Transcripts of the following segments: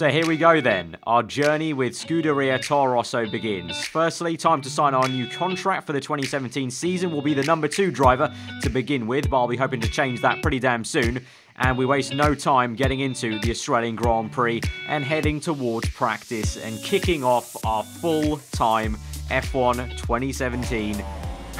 So here we go then. Our journey with Scuderia Toro Rosso begins. Firstly, time to sign our new contract for the 2017 season. We'll be the number two driver to begin with, but I'll be hoping to change that pretty damn soon. And we waste no time getting into the Australian Grand Prix and heading towards practice and kicking off our full-time F1 2017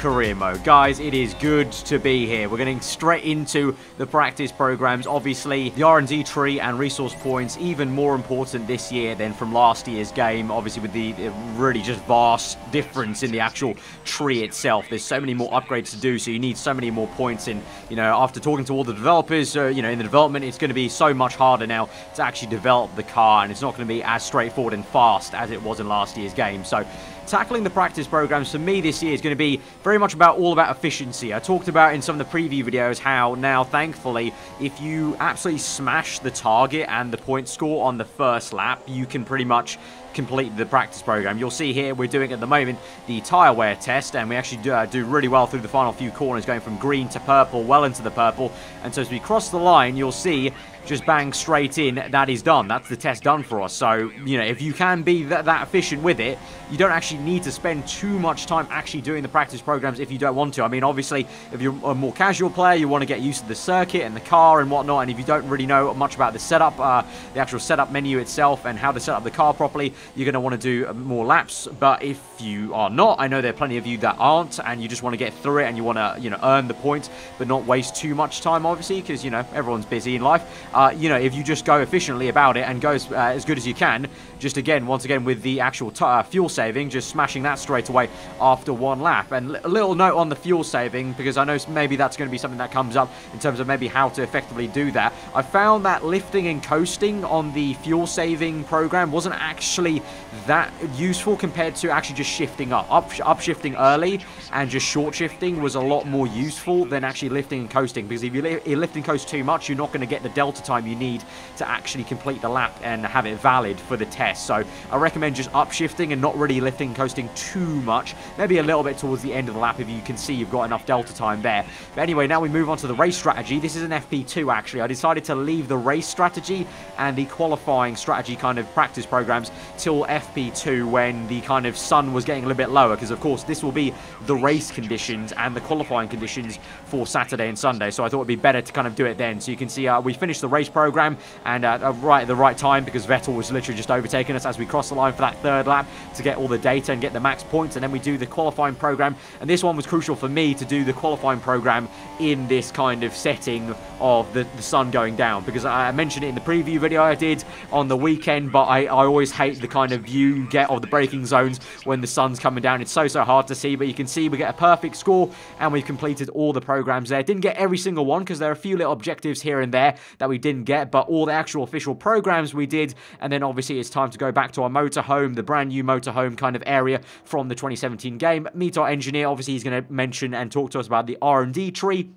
career mode. Guys, it is good to be here. We're getting straight into the practice programs. Obviously, the R&D tree and resource points even more important this year than from last year's game. Obviously, with the really just vast difference in the actual tree itself. There's so many more upgrades to do, so you need so many more points. And, you know, after talking to all the developers, uh, you know, in the development, it's going to be so much harder now to actually develop the car, and it's not going to be as straightforward and fast as it was in last year's game. So, tackling the practice programs for me this year is going to be very much about all about efficiency. I talked about in some of the preview videos how now, thankfully, if you absolutely smash the target and the point score on the first lap, you can pretty much complete the practice program. You'll see here we're doing at the moment the tyre wear test and we actually do, uh, do, really well through the final few corners going from green to purple, well into the purple. And so as we cross the line, you'll see just bang straight in, that is done. That's the test done for us. So, you know, if you can be that, efficient with it, you don't actually need to spend too much time actually doing the practice programs if you don't want to. I mean, obviously, if you're a more casual player, you want to get used to the circuit and the car and whatnot, and if you don't really know much about the setup, uh, the actual setup menu itself and how to set up the car properly, you're going to want to do uh, more laps. But if you are not, I know there are plenty of you that aren't, and you just want to get through it and you want to, you know, earn the points, but not waste too much time, obviously, because, you know, everyone's busy in life uh, you know, if you just go efficiently about it and go as, uh, as good as you can, just again, once again, with the actual uh, fuel saving, just smashing that straight away after one lap. And a little note on the fuel saving, because I know maybe that's going to be something that comes up in terms of maybe how to effectively do that. I found that lifting and coasting on the fuel saving program wasn't actually that useful compared to actually just shifting up. Up, up shifting early and just short shifting was a lot more useful than actually lifting and coasting, because if you, li you lift and coast too much, you're not going to get the delta time you need to actually complete the lap and have it valid for the test. So I recommend just upshifting and not really lifting coasting too much. Maybe a little bit towards the end of the lap if you can see you've got enough delta time there. But anyway, now we move on to the race strategy. This is an FP2 actually. I decided to leave the race strategy and the qualifying strategy kind of practice programs till FP2 when the kind of sun was getting a little bit lower because of course this will be the race conditions and the qualifying conditions for Saturday and Sunday. So I thought it'd be better to kind of do it then. So you can see uh, we finished the race program and uh, right at the right time because Vettel was literally just overtaking us as we crossed the line for that third lap to get all the data and get the max points and then we do the qualifying program. And this one was crucial for me to do the qualifying program in this kind of setting of the, the sun going down because I mentioned it in the preview video I did on the weekend but I, I always hate the kind of view you get of the braking zones when the sun's coming down. It's so so hard to see but you can see we get a perfect score and we've completed all the programs there. Didn't get every single one because there are a few little objectives here and there that we didn't get but all the actual official programs we did. And then obviously it's time to go back to our motorhome, the brand new motorhome kind of area from the 2017 game. Meet our engineer. Obviously, he's going to mention and talk to us about the R&D tree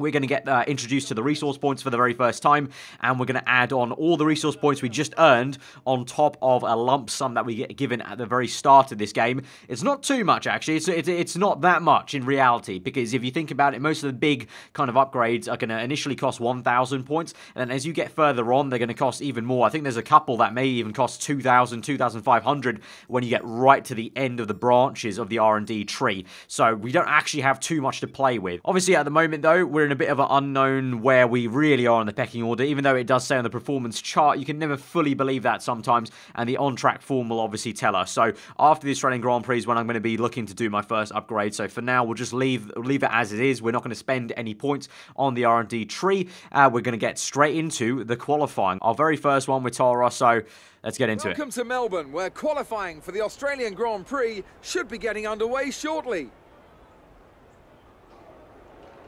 we're going to get uh, introduced to the resource points for the very first time, and we're going to add on all the resource points we just earned on top of a lump sum that we get given at the very start of this game. It's not too much, actually. It's, it's, not that much in reality, because if you think about it, most of the big kind of upgrades are going to initially cost 1,000 points, and then as you get further on, they're going to cost even more. I think there's a couple that may even cost 2,000, 2,500 when you get right to the end of the branches of the R&D tree. So we don't actually have too much to play with. Obviously, at the moment, though, we're in a bit of an unknown where we really are in the pecking order. Even though it does say on the performance chart, you can never fully believe that sometimes, and the on-track form will obviously tell us. So after the Australian Grand Prix is when I'm going to be looking to do my first upgrade. So for now, we'll just leave leave it as it is. We're not going to spend any points on the R&D tree. Uh, we're going to get straight into the qualifying. Our very first one with Toro Rosso. Let's get into Welcome it. Welcome to Melbourne, where qualifying for the Australian Grand Prix should be getting underway shortly.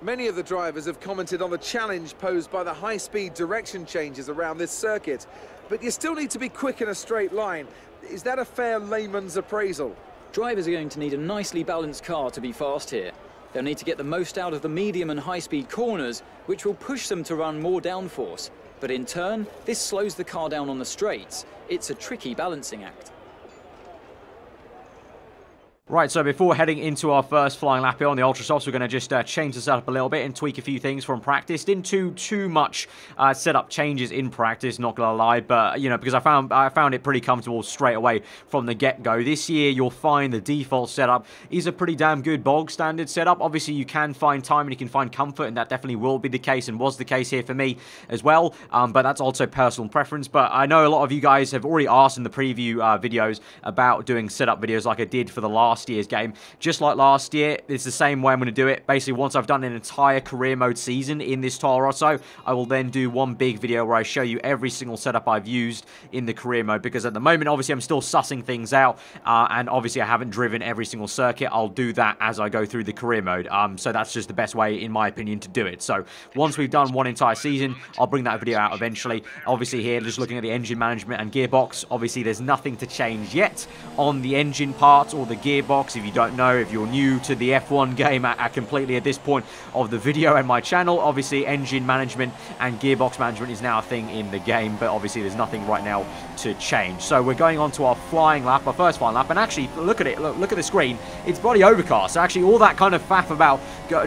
Many of the drivers have commented on the challenge posed by the high-speed direction changes around this circuit, but you still need to be quick in a straight line. Is that a fair layman's appraisal? Drivers are going to need a nicely balanced car to be fast here. They'll need to get the most out of the medium and high-speed corners, which will push them to run more downforce. But in turn, this slows the car down on the straights. It's a tricky balancing act. Right, so before heading into our first flying lap here on the Ultra Softs, we're going to just uh, change the setup a little bit and tweak a few things from practice. Didn't do too much uh, setup changes in practice, not gonna lie, but you know because I found I found it pretty comfortable straight away from the get-go. This year, you'll find the default setup is a pretty damn good bog standard setup. Obviously, you can find time and you can find comfort, and that definitely will be the case and was the case here for me as well. Um, but that's also personal preference. But I know a lot of you guys have already asked in the preview uh, videos about doing setup videos like I did for the last last year's game. Just like last year, it's the same way I'm going to do it. Basically, once I've done an entire career mode season in this Toro Rosso, I will then do one big video where I show you every single setup I've used in the career mode. Because at the moment, obviously, I'm still sussing things out. Uh, and obviously, I haven't driven every single circuit. I'll do that as I go through the career mode. Um, so that's just the best way, in my opinion, to do it. So once we've done one entire season, I'll bring that video out eventually. Obviously, here, just looking at the engine management and gearbox, obviously, there's nothing to change yet on the engine parts or the gearbox box. If you don't know, if you're new to the F1 game at, at completely at this point of the video and my channel, obviously engine management and gearbox management is now a thing in the game, but obviously there's nothing right now to change. So we're going on to our flying lap, our first flying lap, and actually, look at it, look, look at the screen, it's bloody overcast. So actually all that kind of faff about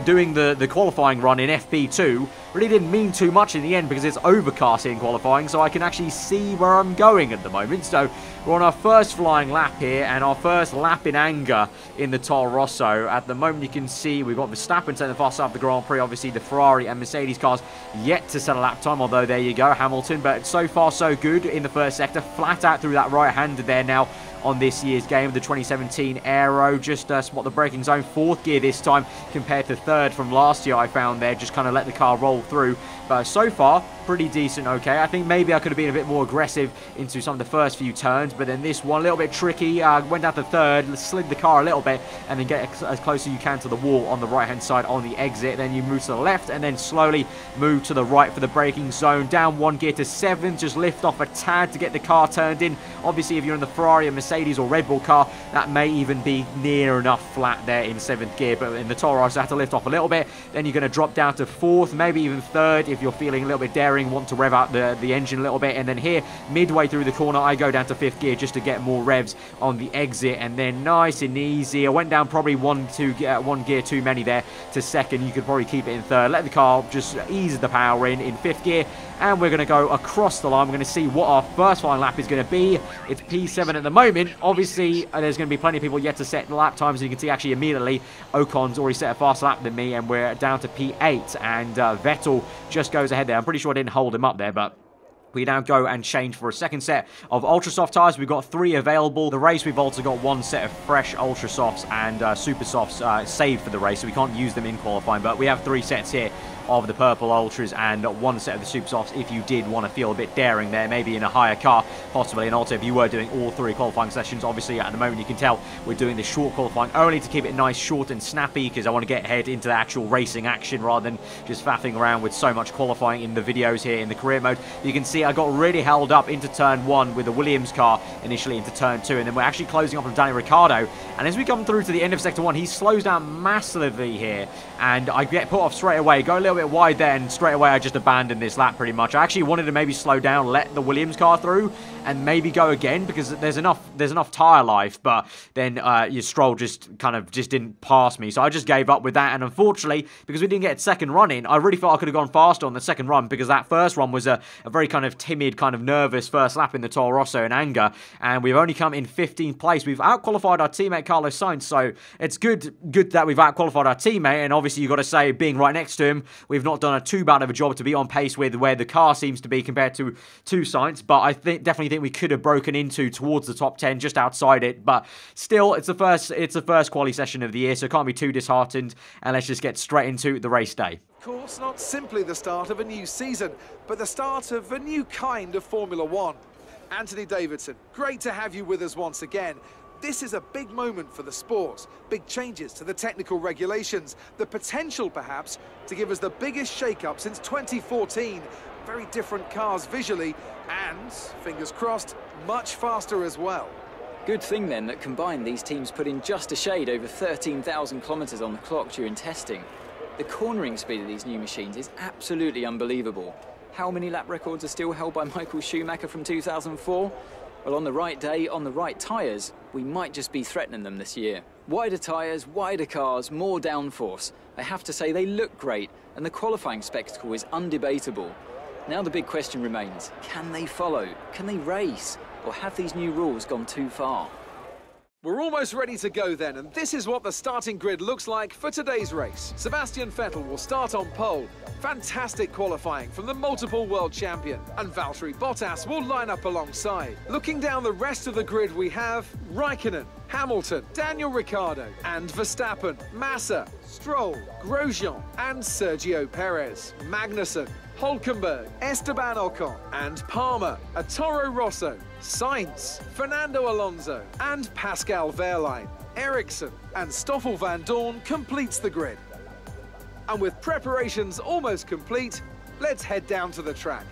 doing the, the qualifying run in FP2 really didn't mean too much in the end because it's overcast in qualifying, so I can actually see where I'm going at the moment. So we're on our first flying lap here, and our first lap in anger in the Toro Rosso. At the moment, you can see we've got Verstappen setting the fast lap of the Grand Prix. Obviously, the Ferrari and Mercedes cars yet to set a lap time, although there you go, Hamilton. But so far, so good in the first sector. Flat out through that right-hander there now on this year's game, of the 2017 Aero. Just uh, spot the braking zone, fourth gear this time compared to third from last year I found there. Just kind of let the car roll through. But so far, pretty decent okay. I think maybe I could have been a bit more aggressive into some of the first few turns, but then this one a little bit tricky. Uh, went down to third, slid the car a little bit, and then get as close as you can to the wall on the right-hand side on the exit. Then you move to the left, and then slowly move to the right for the braking zone. Down one gear to seven, just lift off a tad to get the car turned in. Obviously, if you're in the Ferrari, or Mercedes, or Red Bull car, that may even be near enough flat there in seventh gear, but in the Toro, I have to lift off a little bit. Then you're going to drop down to fourth, maybe even third if you're feeling a little bit daring, want to rev out the, the engine a little bit. And then here, midway through the corner, I go down to fifth gear just to get more revs on the exit. And then nice and easy. I went down probably one, two, uh, one gear too many there to second. You could probably keep it in third. Let the car just ease the power in in fifth gear. And we're going to go across the line. We're going to see what our first final lap is going to be. It's P7 at the moment. Obviously, uh, there's going to be plenty of people yet to set lap times. You can see actually immediately Ocon's already set a faster lap than me. And we're down to P8. And uh, Vettel just goes ahead there. I'm pretty sure I didn't hold him up there, but we now go and change for a second set of Ultra Soft tyres. We've got three available. The race, we've also got one set of fresh Ultra Softs and uh, Super Softs uh, saved for the race, so we can't use them in qualifying, but we have three sets here of the purple ultras and one set of the super softs if you did want to feel a bit daring there maybe in a higher car possibly and also if you were doing all three qualifying sessions obviously at the moment you can tell we're doing the short qualifying only to keep it nice short and snappy because I want to get ahead into the actual racing action rather than just faffing around with so much qualifying in the videos here in the career mode. You can see I got really held up into turn one with the Williams car initially into turn two and then we're actually closing off on Danny Ricciardo. And as we come through to the end of sector one he slows down massively here and I get put off straight away go a little bit wide there, and straight away I just abandoned this lap pretty much. I actually wanted to maybe slow down, let the Williams car through, and maybe go again because there's enough there's enough tire life. But then uh, your Stroll just kind of just didn't pass me, so I just gave up with that. And unfortunately, because we didn't get second run in, I really thought I could have gone faster on the second run because that first run was a, a very kind of timid, kind of nervous first lap in the Toro Rosso in anger, and we've only come in 15th place. We've outqualified our teammate Carlos Sainz, so it's good good that we've outqualified our teammate. And obviously, you've got to say, being right next to him, we've not done a too bad of a job to be on pace with where the car seems to be compared to two Sainz. But I think definitely think we could have broken into towards the top 10, just outside it. But still, it's the first it's the first quali session of the year, so can't be too disheartened. And let's just get straight into the race day. Of course, not simply the start of a new season, but the start of a new kind of Formula One. Anthony Davidson, great to have you with us once again. This is a big moment for the sport. Big changes to the technical regulations. The potential, perhaps, to give us the biggest shake-up since 2014. Very different cars visually and, fingers crossed, much faster as well. Good thing then that combined these teams put in just a shade over 13,000 kilometres on the clock during testing. The cornering speed of these new machines is absolutely unbelievable. How many lap records are still held by Michael Schumacher from 2004? Well, on the right day, on the right tyres, we might just be threatening them this year. Wider tyres, wider cars, more downforce. I have to say they look great, and the qualifying spectacle is undebatable. Now the big question remains, can they follow? Can they race? Or have these new rules gone too far? We're almost ready to go then, and this is what the starting grid looks like for today's race. Sebastian Vettel will start on pole. Fantastic qualifying from the multiple world champion. And Valtteri Bottas will line up alongside. Looking down the rest of the grid, we have Raikkonen, Hamilton, Daniel Ricciardo, and Verstappen, Massa, Stroll, Grosjean, and Sergio Perez. Magnussen, Hulkenberg, Esteban Ocon, and Palmer, a Toro Rosso, Sainz, Fernando Alonso, and Pascal Wehrlein. Ericsson and Stoffel Vandoorne completes the grid. And with preparations almost complete, let's head down to the track.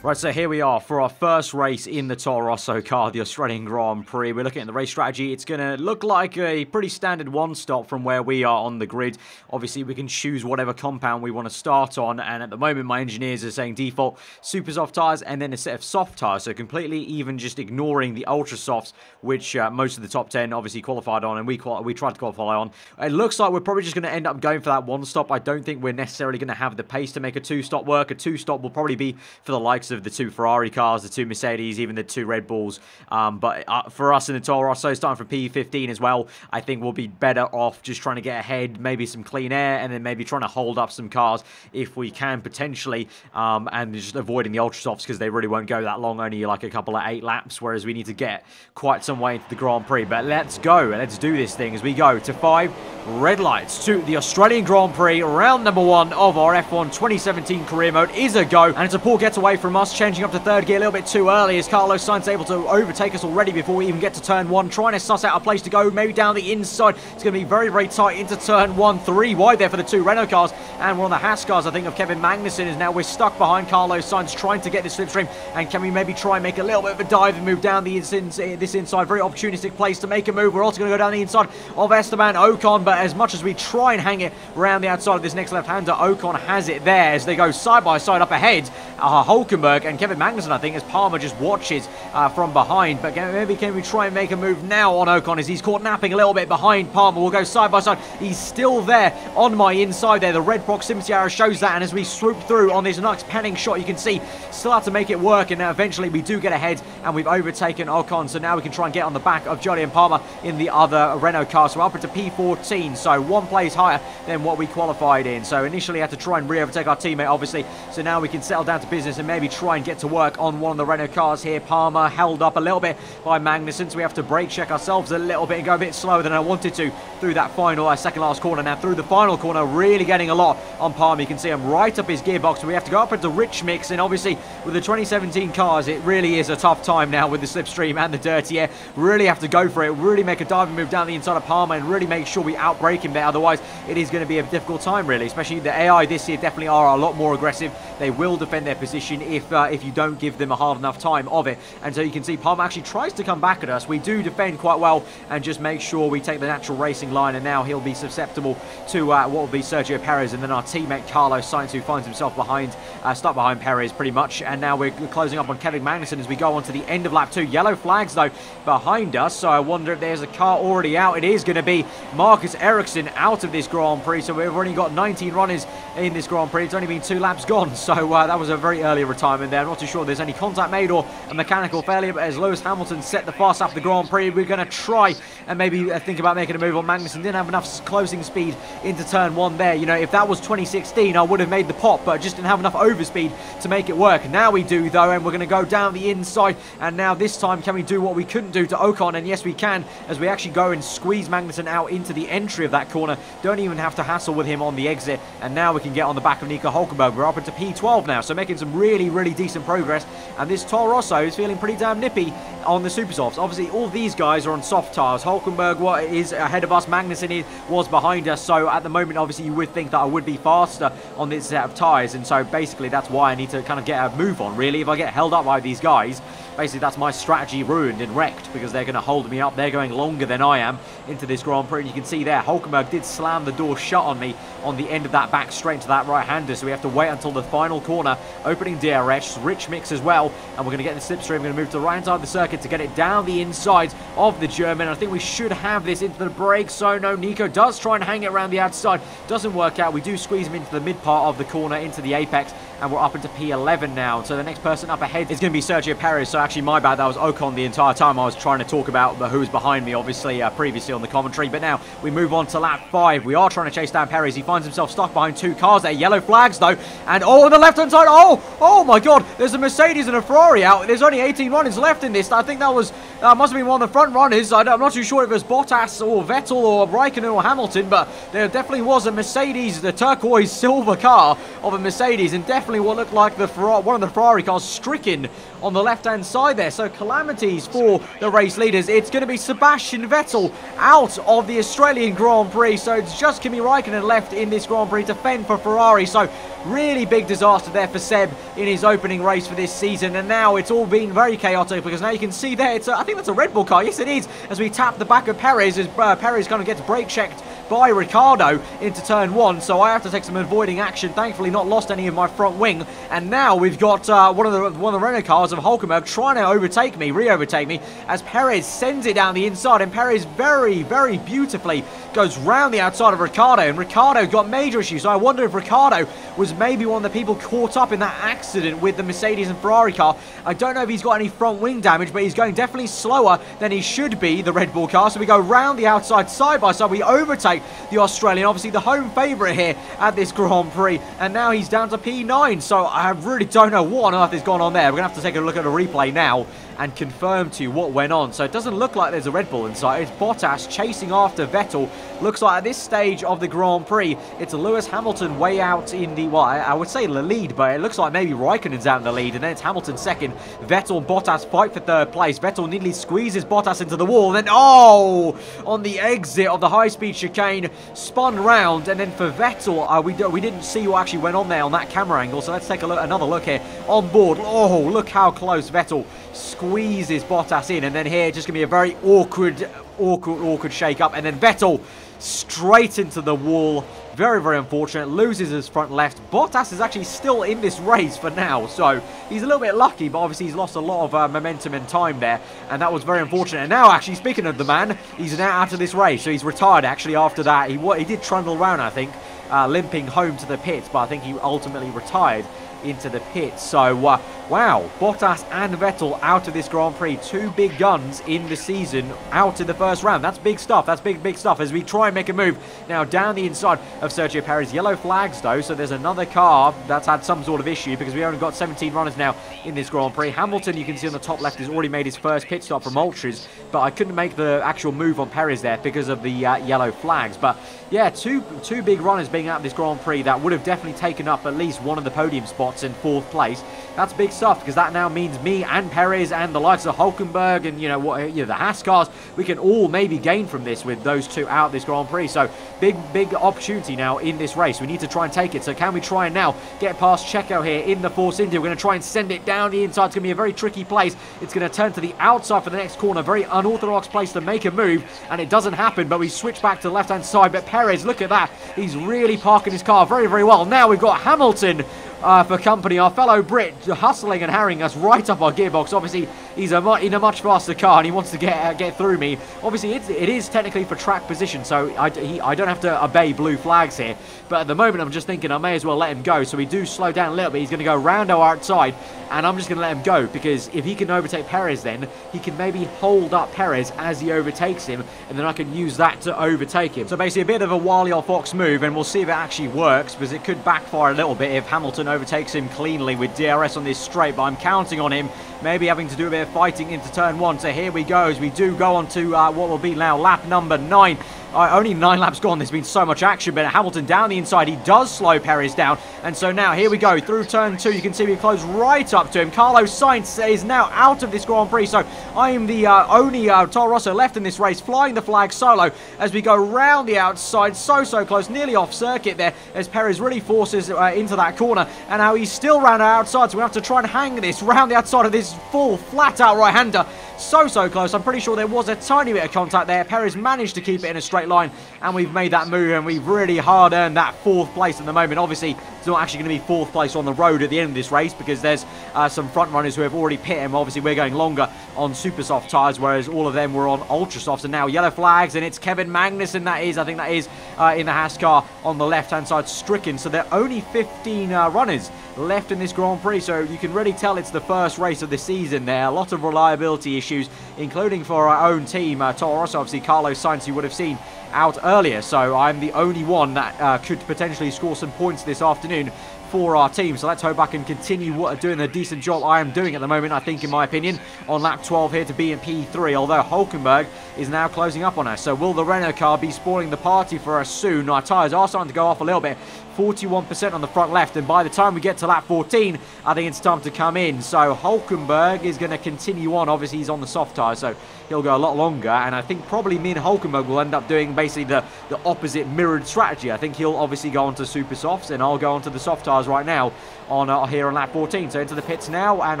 Right, so here we are for our first race in the Toro Rosso car, the Australian Grand Prix. We're looking at the race strategy. It's going to look like a pretty standard one-stop from where we are on the grid. Obviously, we can choose whatever compound we want to start on, and at the moment, my engineers are saying default super soft tyres and then a set of soft tyres, so completely even just ignoring the ultra softs, which uh, most of the top 10 obviously qualified on, and we we tried to qualify on. It looks like we're probably just going to end up going for that one-stop. I don't think we're necessarily going to have the pace to make a two-stop work. A two-stop will probably be for the likes of the two Ferrari cars, the two Mercedes, even the two Red Bulls. Um, but uh, for us in the Toro Rosso, starting from P15 as well, I think we'll be better off just trying to get ahead, maybe some clean air, and then maybe trying to hold up some cars if we can potentially, um, and just avoiding the ultra softs because they really won't go that long, only like a couple of eight laps, whereas we need to get quite some way into the Grand Prix. But let's go, and let's do this thing as we go to five red lights to the Australian Grand Prix, round number one of our F1 2017 career mode is a go, and it's a poor getaway from us, changing up to third gear a little bit too early as Carlos Sainz able to overtake us already before we even get to turn one, trying to suss out a place to go, maybe down the inside. It's going to be very, very tight into turn one, three wide there for the two Renault cars, and one of the Haas cars, I think, of Kevin Magnussen is now we're stuck behind Carlos Sainz trying to get this slipstream, and can we maybe try and make a little bit of a dive and move down the ins this inside, very opportunistic place to make a move. We're also going to go down the inside of Esteban Ocon, but as much as we try and hang it around the outside of this next left-hander, Ocon has it there as they go side by side up ahead. Uh, Hulkenberg and Kevin Magnussen, I think, as Palmer just watches uh, from behind. But can, maybe can we try and make a move now on Ocon as he's caught napping a little bit behind Palmer. We'll go side by side. He's still there on my inside there. The red proximity arrow shows that. And as we swoop through on this nice panning shot, you can see still have to make it work. And now eventually we do get ahead and we've overtaken Ocon. So now we can try and get on the back of Jolyon Palmer in the other Renault car. So up into P14. So one place higher than what we qualified in. So initially had to try and re-overtake our teammate, obviously. So now we can settle down to business and maybe try and get to work on one of the Renault cars here. Palmer held up a little bit by Magnussen, so we have to brake check ourselves a little bit and go a bit slower than I wanted to through that final, uh, second last corner. Now through the final corner, really getting a lot on Palmer. You can see him right up his gearbox. We have to go up into rich mix, and obviously with the 2017 cars, it really is a tough time now with the slipstream and the dirty air. Really have to go for it, really make a diving move down the inside of Palmer and really make sure we outbrake him there. Otherwise, it is going to be a difficult time, really, especially the AI this year definitely are a lot more aggressive. They will defend their position if uh, if you don't give them a hard enough time of it. And so you can see Palmer actually tries to come back at us. We do defend quite well and just make sure we take the natural racing line. And now he'll be susceptible to uh, what will be Sergio Perez and then our teammate Carlos Sainz, who finds himself behind, uh, stuck behind Perez pretty much. And now we're closing up on Kevin Magnussen as we go on to the end of lap two. Yellow flags though behind us. So I wonder if there's a car already out. It is going to be Marcus Ericsson out of this Grand Prix. So we've only got 19 runners in this Grand Prix. It's only been two laps gone. So uh, that was a very early retirement there. I'm not too sure there's any contact made or a mechanical failure. But as Lewis Hamilton set the fast of the Grand Prix, we're going to try and maybe uh, think about making a move on Magnussen. Didn't have enough closing speed into turn one there. You know, if that was 2016, I would have made the pop, but just didn't have enough overspeed to make it work. Now we do, though, and we're going to go down the inside. And now this time, can we do what we couldn't do to Ocon? And yes, we can, as we actually go and squeeze Magnussen out into the entry of that corner. Don't even have to hassle with him on the exit. And now we can get on the back of Nico Hulkenberg. We're up into P12 now, so making some really, really decent progress. And this Toro Rosso is feeling pretty damn nippy on the super softs. Obviously, all these guys are on soft tires. Hulkenberg what is ahead of us. Magnussen was behind us. So at the moment, obviously, you would think that I would be faster on this set of tyres. And so basically, that's why I need to kind of get a move on, really. If I get held up by these guys, basically that's my strategy ruined and wrecked because they're going to hold me up. They're going longer than I am into this Grand Prix. And you can see there, Hulkenberg did slam the door shut on me on the end of that back straight to that right-hander. So we have to wait until the final corner, opening DRS, rich mix as well. And we're going to get the slipstream. We're going to move to the right side of the circuit to get it down the inside of the German. I think we should have this into the break. So no, Nico does try and hang it around the outside. Doesn't work out. We do squeeze him into the mid part of the corner, into the apex and we're up into P11 now. So the next person up ahead is going to be Sergio Perez. So actually, my bad, that was Ocon the entire time I was trying to talk about who's behind me, obviously, uh, previously on the commentary. But now we move on to lap five. We are trying to chase down Perez. He finds himself stuck behind two cars there. Yellow flags, though. And oh, on the left-hand side, oh, oh my God, there's a Mercedes and a Ferrari out. There's only 18 runners left in this. I think that was, uh, must have been one of the front runners. I am not too sure if it was Bottas or Vettel or Raikkonen or Hamilton, but there definitely was a Mercedes, the turquoise silver car of a Mercedes, and definitely what looked like the Ferrari, one of the Ferrari cars stricken on the left-hand side there. So calamities for the race leaders. It's going to be Sebastian Vettel out of the Australian Grand Prix. So it's just Kimi Raikkonen left in this Grand Prix to fend for Ferrari. So really big disaster there for Seb in his opening race for this season. And now it's all been very chaotic because now you can see there, it's a, I think that's a Red Bull car. Yes, it is. As we tap the back of Perez as uh, Perez kind of gets brake checked by Ricciardo into turn one, so I have to take some avoiding action. Thankfully, not lost any of my front wing, and now we've got uh, one of the one of the Renault cars of Hulkenberg trying to overtake me, re-overtake me, as Perez sends it down the inside, and Perez very, very beautifully goes round the outside of Ricciardo, and Ricciardo got major issues. So I wonder if Ricciardo was maybe one of the people caught up in that accident with the Mercedes and Ferrari car. I don't know if he's got any front wing damage, but he's going definitely slower than he should be, the Red Bull car. So we go round the outside side by side. We overtake the Australian, obviously the home favourite here at this Grand Prix. And now he's down to P9. So I really don't know what on earth is going on there. We're going to have to take a look at a replay now and confirm to you what went on. So it doesn't look like there's a Red Bull inside. It's Bottas chasing after Vettel. Looks like at this stage of the Grand Prix, it's Lewis Hamilton way out in the, well, I would say the lead, but it looks like maybe Raikkonen's out in the lead, and then it's Hamilton second. Vettel and Bottas fight for third place. Vettel nearly squeezes Bottas into the wall, and then, oh, on the exit of the high-speed chicane, spun round, and then for Vettel, uh, we, we didn't see what actually went on there on that camera angle, so let's take a look, another look here. On board, oh, look how close Vettel squeezes Bottas in, and then here just going to be a very awkward, awkward, awkward shake-up, and then Vettel straight into the wall. Very, very unfortunate. Loses his front left. Bottas is actually still in this race for now, so he's a little bit lucky, but obviously he's lost a lot of uh, momentum and time there, and that was very unfortunate. And now, actually, speaking of the man, he's now out of this race, so he's retired, actually, after that. He, he did trundle around, I think, uh, limping home to the pits, but I think he ultimately retired into the pits. So, uh, wow, Bottas and Vettel out of this Grand Prix. Two big guns in the season out in the first round. That's big stuff. That's big, big stuff as we try and make a move now down the inside of Sergio Perez. Yellow flags, though, so there's another car that's had some sort of issue because we only got 17 runners now in this Grand Prix. Hamilton, you can see on the top left, has already made his first pit stop from Ultras, but I couldn't make the actual move on Perez there because of the uh, yellow flags. But yeah, two two big runners being out of this Grand Prix that would have definitely taken up at least one of the podium spots in fourth place. That's big stuff because that now means me and Perez and the likes of Hulkenberg and you know what you know the Haas cars we can all maybe gain from this with those two out this Grand Prix. So big big opportunity now in this race. We need to try and take it. So can we try and now get past Checo here in the Force India? We're going to try and send it down the inside. It's going to be a very tricky place. It's going to turn to the outside for the next corner. Very unorthodox place to make a move and it doesn't happen. But we switch back to the left hand side. But Perez, look at that. He's really parking his car very very well. Now we've got Hamilton uh, for company. Our fellow Brit hustling and harrying us right up our gearbox. Obviously, he's a in a much faster car and he wants to get uh, get through me. Obviously, it's, it is technically for track position, so I, he, I don't have to obey blue flags here. But at the moment, I'm just thinking I may as well let him go. So we do slow down a little bit. He's going to go round our outside, and I'm just going to let him go because if he can overtake Perez, then he can maybe hold up Perez as he overtakes him, and then I can use that to overtake him. So basically, a bit of a Wally or Fox move, and we'll see if it actually works because it could backfire a little bit if Hamilton overtakes him cleanly with DRS on this straight. But I'm counting on him maybe having to do a bit of fighting into turn one. So here we go as we do go on to uh, what will be now lap number nine Uh, only nine laps gone. There's been so much action, but Hamilton down the inside. He does slow Perez down. And so now, here we go. Through turn two, you can see we close right up to him. Carlos Sainz is now out of this Grand Prix. So I am the uh, only uh, Toro Rosso left in this race, flying the flag solo as we go round the outside. So, so close. Nearly off circuit there as Perez really forces uh, into that corner. And now he's still round outside. So we have to try and hang this round the outside of this full, flat out right-hander. So, so close. I'm pretty sure there was a tiny bit of contact there. Perez managed to keep it in a straight line, and we've made that move, and we've really hard earned that fourth place at the moment. Obviously, it's not actually going to be fourth place on the road at the end of this race because there's uh, some front runners who have already pit him. Obviously, we're going longer on super soft tyres, whereas all of them were on ultra softs, and now yellow flags, and it's Kevin Magnussen that is, I think that is uh, in the Haas car on the left-hand side, stricken. So there are only 15 uh, runners left in this Grand Prix, so you can really tell it's the first race of the season there. A lot of reliability issues, including for our own team. Uh, Toro Rosso, obviously, Carlos Sainz, you would have seen out earlier, so I'm the only one that uh, could potentially score some points this afternoon for our team. So let's hope I can continue what, doing the decent job I am doing at the moment, I think, in my opinion, on lap 12 here to be in P3, although Hulkenberg is now closing up on us. So will the Renault car be spoiling the party for us soon? Our tyres are starting to go off a little bit. 41% on the front left, and by the time we get to lap 14, I think it's time to come in. So Hulkenberg is going to continue on. Obviously, he's on the soft tyre, so he'll go a lot longer, and I think probably me and Hulkenberg will end up doing basically the, the opposite mirrored strategy. I think he'll obviously go onto super softs, and I'll go onto the soft tyres right now on uh, here on lap 14. So into the pits now, and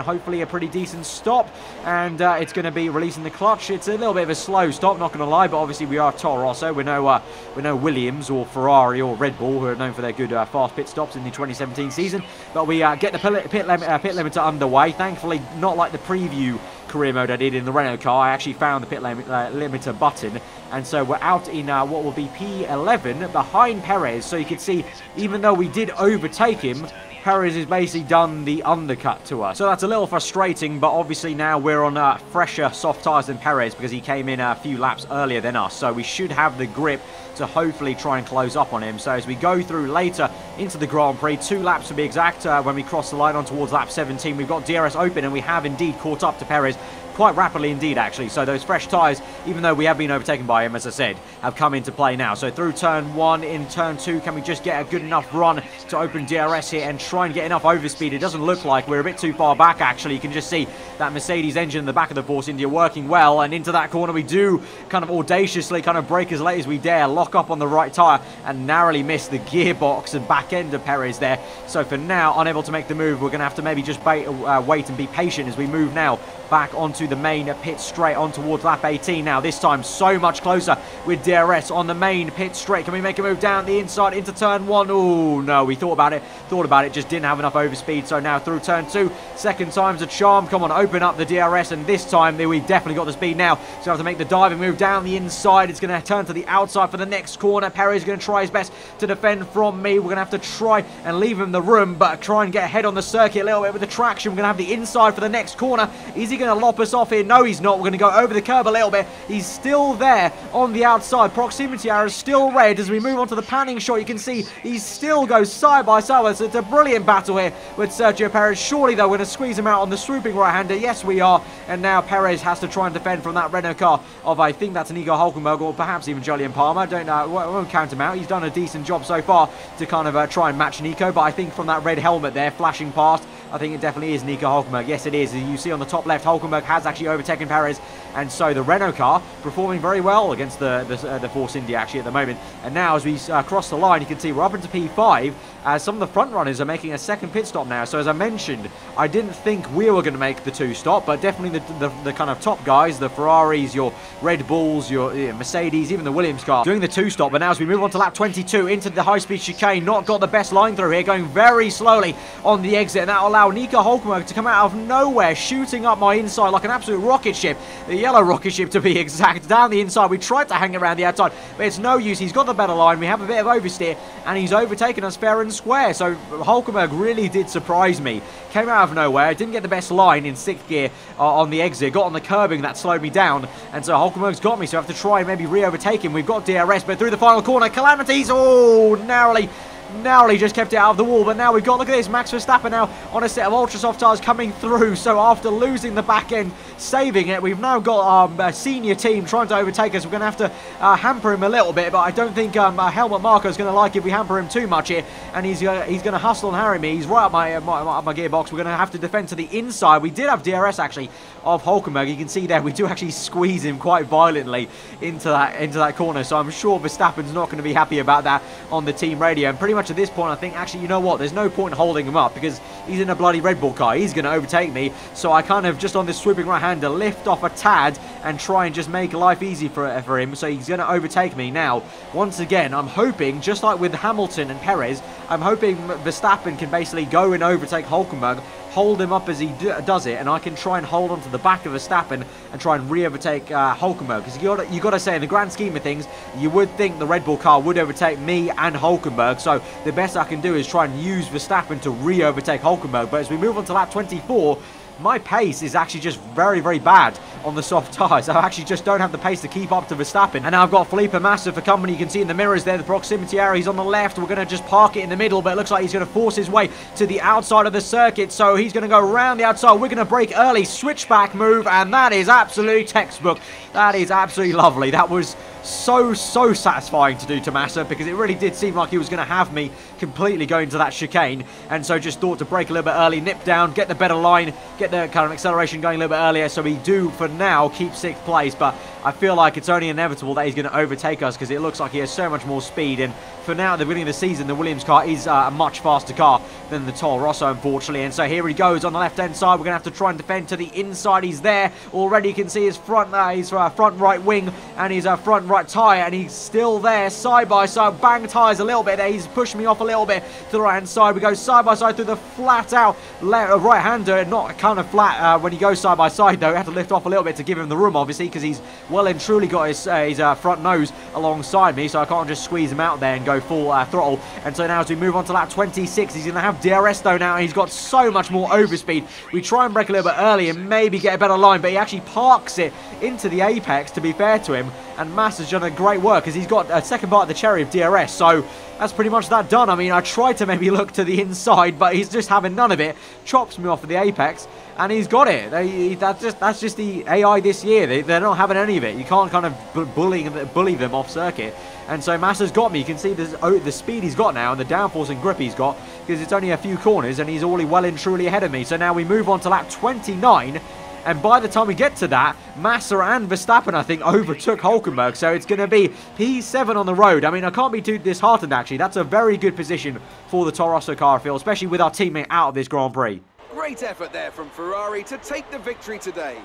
hopefully a pretty decent stop, and uh, it's going to be releasing the clutch. It's a little bit of a slow stop, not going to lie, but obviously we are Toro Rosso. We're no, uh, we're no Williams or Ferrari or Red Bull, who are known for their good uh, fast pit stops in the 2017 season. But we uh, get the pit, pit, lim uh, pit limiter underway. Thankfully, not like the preview career mode I did in the Renault car. I actually found the pit lim uh, limiter button. And so we're out in uh, what will be P11 behind Perez. So you can see, even though we did overtake him, Perez has basically done the undercut to us. So that's a little frustrating, but obviously now we're on uh, fresher soft tyres than Perez because he came in a few laps earlier than us. So we should have the grip to hopefully try and close up on him. So as we go through later into the Grand Prix, two laps to be exact, uh, when we cross the line on towards lap 17, we've got DRS open and we have indeed caught up to Perez quite rapidly indeed, actually. So those fresh tyres, even though we have been overtaken by him, as I said, have come into play now. So through turn one, in turn two, can we just get a good enough run to open DRS here and try and get enough overspeed? It doesn't look like we're a bit too far back, actually. You can just see that Mercedes engine in the back of the Force India working well. And into that corner, we do kind of audaciously kind of break as late as we dare, lock up on the right tyre and narrowly miss the gearbox and back end of Perez there. So for now, unable to make the move, we're going to have to maybe just bait, uh, wait and be patient as we move now back onto the main pit straight on towards lap 18 now. This time so much closer with DRS on the main pit straight. Can we make a move down the inside into turn one? Oh, no, we thought about it, thought about it, just didn't have enough overspeed. So now through turn two, second time's a charm. Come on, open up the DRS, and this time we've definitely got the speed now. So have to make the diving move down the inside. It's going to turn to the outside for the next corner. Perry's going to try his best to defend from me. We're going to have to try and leave him the room, but try and get ahead on the circuit a little bit with the traction. We're going to have the inside for the next corner. Is he going to lop us off here? No, he's not. We're going to go over the curb a little bit. He's still there on the outside. Proximity arrow is still red. As we move on to the panning shot, you can see he still goes side by side. So it's a brilliant battle here with Sergio Perez. Surely, though, we're going to squeeze him out on the swooping right-hander. Yes, we are. And now Perez has to try and defend from that Renault car of, I think that's an Nico Hulkenberg or perhaps even Jolyon Palmer. I Don't know. I won't count him out. He's done a decent job so far to kind of uh, try and match Nico. But I think from that red helmet there, flashing past, I think it definitely is Nico Hulkenberg. Yes, it is. You see on the top left, Hulkenberg has actually overtaken Perez. And so the Renault car performing very well against the, the, uh, the Force India actually at the moment. And now as we uh, cross the line, you can see we're up into P5 as some of the front runners are making a second pit stop now. So as I mentioned, I didn't think we were going to make the two stop, but definitely the, the, the, kind of top guys, the Ferraris, your Red Bulls, your Mercedes, even the Williams car, doing the two stop. But now as we move on to lap 22 into the high-speed chicane, not got the best line through here, going very slowly on the exit, and that'll allow Nico Hulkenberg to come out of nowhere, shooting up my inside like an absolute rocket ship. The yellow rocket ship to be exact, down the inside. We tried to hang around the outside, but it's no use. He's got the better line. We have a bit of oversteer, and he's overtaken us fair and square. So Hulkenberg really did surprise me. Came out of nowhere, didn't get the best line in sixth gear uh, on the exit, got on the curbing that slowed me down, and so Hulkenberg's got me, so I have to try and maybe re-overtake him. We've got DRS, but through the final corner, Calamities, oh, narrowly narrowly just kept it out of the wall, but now we've got, look at this, Max Verstappen now on a set of ultra soft tyres coming through, so after losing the back end saving it. We've now got our um, senior team trying to overtake us. We're going to have to uh, hamper him a little bit, but I don't think um, uh, Helmut Marko is going to like if we hamper him too much here. And he's uh, he's going to hustle and harry me. He's right up my, uh, my, my, my gearbox. We're going to have to defend to the inside. We did have DRS actually of Hulkenberg. You can see there we do actually squeeze him quite violently into that into that corner. So I'm sure Verstappen's not going to be happy about that on the team radio. And pretty much at this point, I think actually, you know what? There's no point holding him up because he's in a bloody Red Bull car. He's going to overtake me. So I kind of just on this swooping right hander lift off a tad and try and just make life easy for, for him. So he's going to overtake me. Now, once again, I'm hoping, just like with Hamilton and Perez, I'm hoping Verstappen can basically go and overtake Hulkenberg hold him up as he does it, and I can try and hold onto the back of Verstappen and try and re-overtake uh, Hulkenberg. Because you got to say, in the grand scheme of things, you would think the Red Bull car would overtake me and Hulkenberg. So the best I can do is try and use Verstappen to re-overtake Hulkenberg. But as we move on to lap 24, my pace is actually just very, very bad on the soft tyres. I actually just don't have the pace to keep up to Verstappen. And now I've got Felipe Massa for company. You can see in the mirrors there, the proximity area. He's on the left. We're going to just park it in the middle, but it looks like he's going to force his way to the outside of the circuit. So he's going to go around the outside. We're going to break early, switchback move, and that is absolutely textbook. That is absolutely lovely. That was so, so satisfying to do to Massa because it really did seem like he was going to have me completely going to that chicane. And so just thought to break a little bit early, nip down, get the better line, get the kind of acceleration going a little bit earlier. So we do, for now, keep sixth place. But I feel like it's only inevitable that he's going to overtake us because it looks like he has so much more speed. And for now, the beginning of the season, the Williams car is uh, a much faster car than the Toro Rosso, unfortunately. And so here he goes on the left-hand side. We're going to have to try and defend to the inside. He's there. Already you can see his front, uh, his uh, front right wing and his uh, front right tyre. And he's still there, side by side. Bang tyres a little bit there. He's pushed me off a little bit to the right-hand side. We go side by side through the flat-out uh, right-hander. Not kind of flat uh, when he goes side by side, though. We have to lift off a little bit to give him the room, obviously, because he's well and truly got his, uh, his front nose alongside me. So I can't just squeeze him out there and go full throttle. And so now as we move on to lap 26, he's going to have DRS, though, now. He's got so much more overspeed. We try and break a little bit early and maybe get a better line, but he actually parks it into the apex, to be fair to him. And Mass has done a great work because he's got a second part of the cherry of DRS. So that's pretty much that done. I mean, I tried to maybe look to the inside, but he's just having none of it. Chops me off of the apex, and he's got it. They, that's just that's just the AI this year. They, they're not having any of it. You can't kind of bully bully them off circuit. And so Massa's got me. You can see the, oh, the speed he's got now and the downforce and grip he's got because it's only a few corners and he's already well and truly ahead of me. So now we move on to lap 29 and by the time we get to that, Massa and Verstappen, I think, overtook Hulkenberg. So it's going to be P7 on the road. I mean, I can't be too disheartened, actually. That's a very good position for the Toro Rosso car, I feel, especially with our teammate out of this Grand Prix. Great effort there from Ferrari to take the victory today.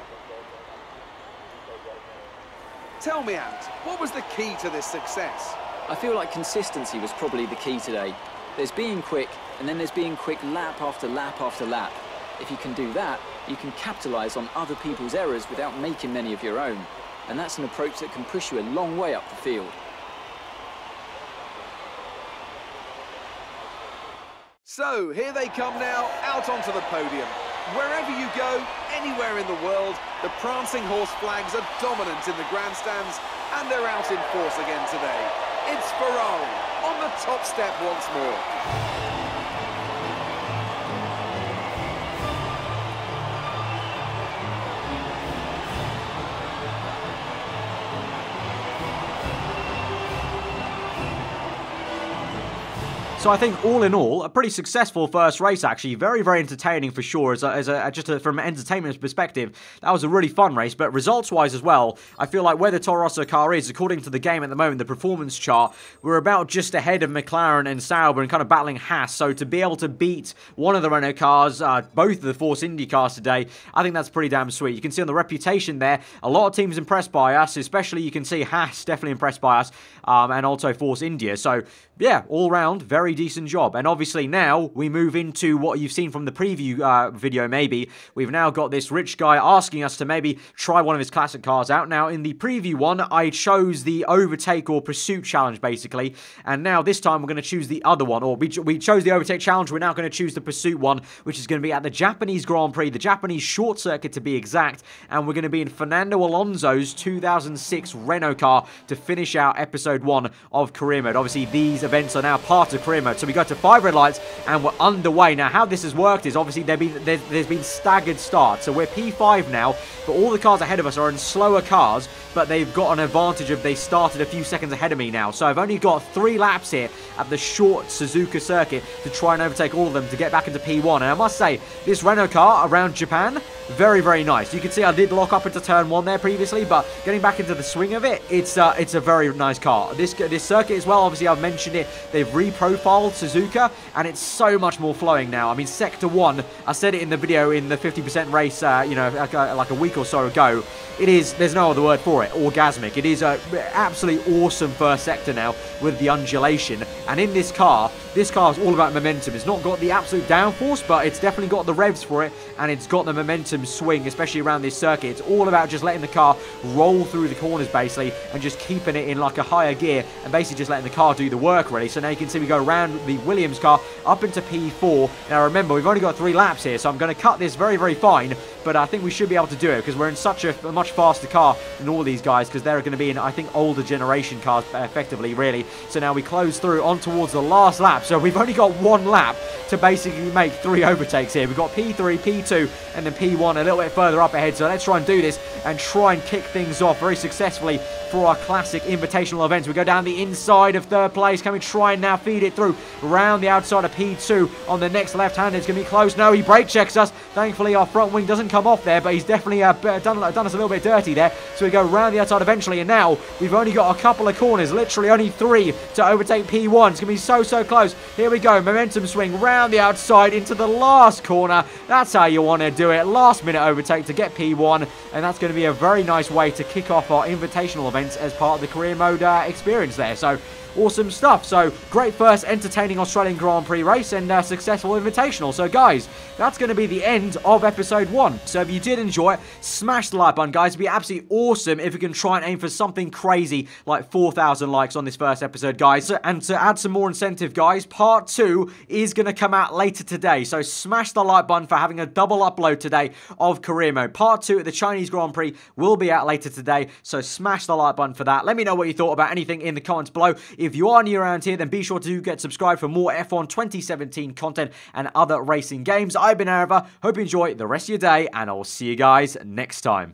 Tell me, Ant, what was the key to this success? I feel like consistency was probably the key today. There's being quick, and then there's being quick lap after lap after lap. If you can do that, you can capitalise on other people's errors without making many of your own. And that's an approach that can push you a long way up the field. So, here they come now, out onto the podium. Wherever you go, anywhere in the world, the prancing horse flags are dominant in the grandstands, and they're out in force again today. It's Ferrari on the top step once more. So I think all in all, a pretty successful first race actually. Very, very entertaining for sure. As a, as a just a, from an entertainment perspective, that was a really fun race. But results-wise as well, I feel like where the Toro Rosso car is, according to the game at the moment, the performance chart, we're about just ahead of McLaren and Sauber and kind of battling Haas. So to be able to beat one of the Renault cars, uh, both of the Force India cars today, I think that's pretty damn sweet. You can see on the reputation there, a lot of teams impressed by us, especially you can see Haas definitely impressed by us, um, and also Force India. So yeah, all round, very decent job. And obviously now we move into what you've seen from the preview uh, video maybe. We've now got this rich guy asking us to maybe try one of his classic cars out. Now in the preview one, I chose the overtake or pursuit challenge basically. And now this time we're going to choose the other one. Or we, we chose the overtake challenge, we're now going to choose the pursuit one, which is going to be at the Japanese Grand Prix, the Japanese short circuit to be exact. And we're going to be in Fernando Alonso's 2006 Renault car to finish out episode one of career mode. Obviously these events are now part of career mode. So we go to five red lights and we're underway. Now, how this has worked is obviously there there's been staggered starts. So we're P5 now, but all the cars ahead of us are in slower cars, but they've got an advantage of they started a few seconds ahead of me now. So I've only got three laps here at the short Suzuka circuit to try and overtake all of them to get back into P1. And I must say, this Renault car around Japan, very, very nice. You can see I did lock up into turn one there previously, but getting back into the swing of it, it's uh, it's a very nice car. This this circuit as well, obviously I've mentioned it, they've reprofiled Suzuka, and it's so much more flowing now. I mean, Sector 1, I said it in the video in the 50% race, uh, you know, like a, like a week or so ago, it is, there's no other word for it, orgasmic. It is a absolutely awesome first sector now with the undulation, and in this car, this car is all about momentum. It's not got the absolute downforce, but it's definitely got the revs for it, and it's got the momentum swing, especially around this circuit. It's all about just letting the car roll through the corners, basically, and just keeping it in like a higher gear, and basically just letting the car do the work, really. So now you can see we go around the Williams car up into P4. Now remember, we've only got three laps here, so I'm going to cut this very, very fine, but I think we should be able to do it, because we're in such a, a much faster car than all these guys, because they're going to be in, I think, older generation cars, uh, effectively, really. So now we close through on towards the last lap, so we've only got one lap to basically make three overtakes here. We've got P3, P2, and then P1 a little bit further up ahead. So let's try and do this and try and kick things off very successfully for our classic invitational events. We go down the inside of third place. Can we try and now feed it through around the outside of P2 on the next left hand? It's going to be close. No, he brake checks us. Thankfully, our front wing doesn't come off there, but he's definitely uh, done, done us a little bit dirty there. So we go around the outside eventually, and now we've only got a couple of corners, literally only three to overtake P1. It's going to be so, so close. Here we go. Momentum swing round the outside into the last corner. That's how you want to do it. Last minute overtake to get P1, and that's going to be a very nice way to kick off our invitational events as part of the career mode uh, experience there. So awesome stuff. So great first entertaining Australian Grand Prix race and uh, successful invitational. So guys, that's going to be the end of episode one. So if you did enjoy it, smash the like button, guys. It'd be absolutely awesome if we can try and aim for something crazy like 4,000 likes on this first episode, guys. And to add some more incentive, guys, part two is going to come out later today. So smash the like button for having a double upload today of career mode. Part two at the Chinese Grand Prix will be out later today. So smash the like button for that. Let me know what you thought about anything in the comments below. If you are new around here, then be sure to get subscribed for more F1 2017 content and other racing games. I've been aarava. Hope you enjoy the rest of your day, and I'll see you guys next time.